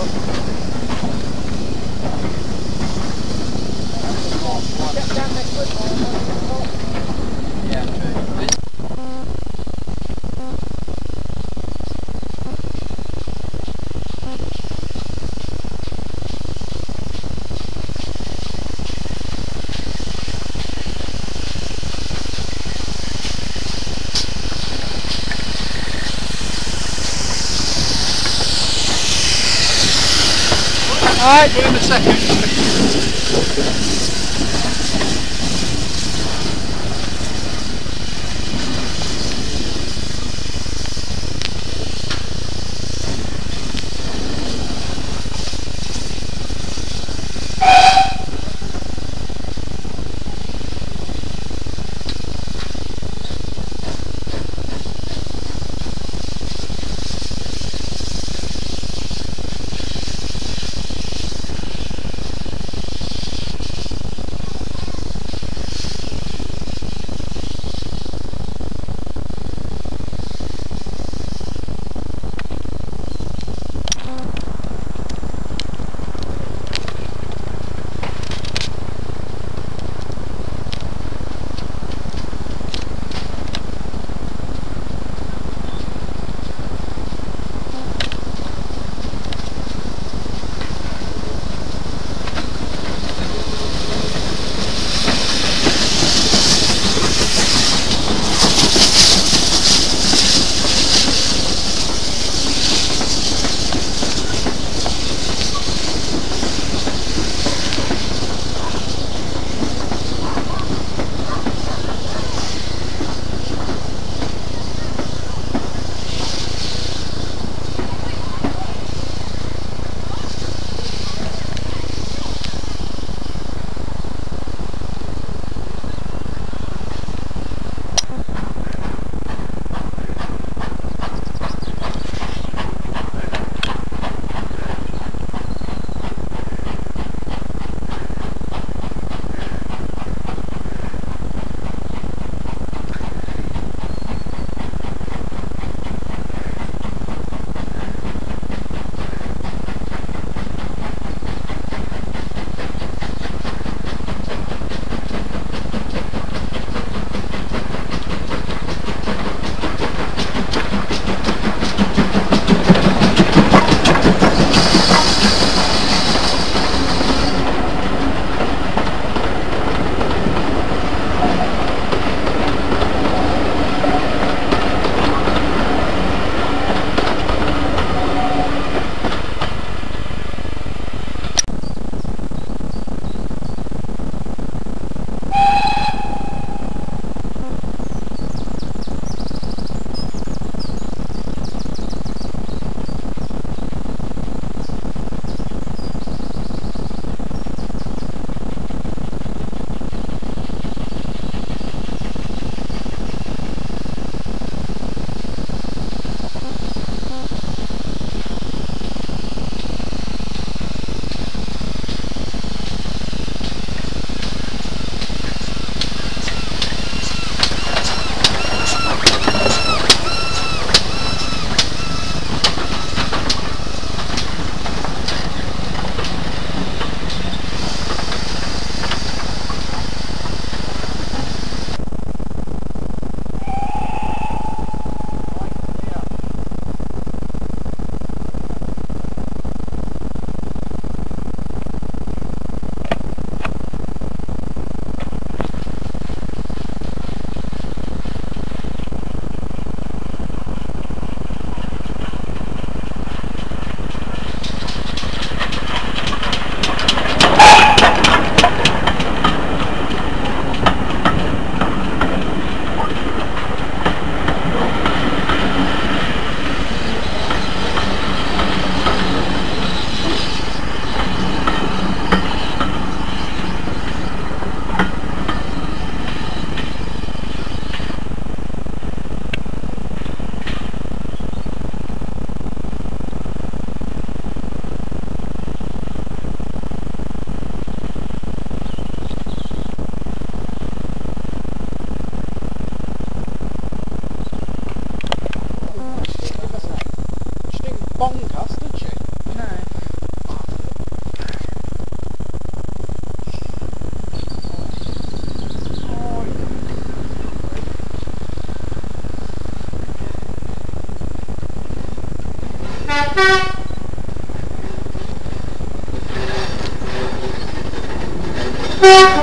up. Alright, in a second.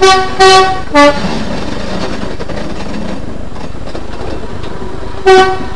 Thank you.